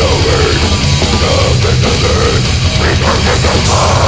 over. Nothing to lose. We don't get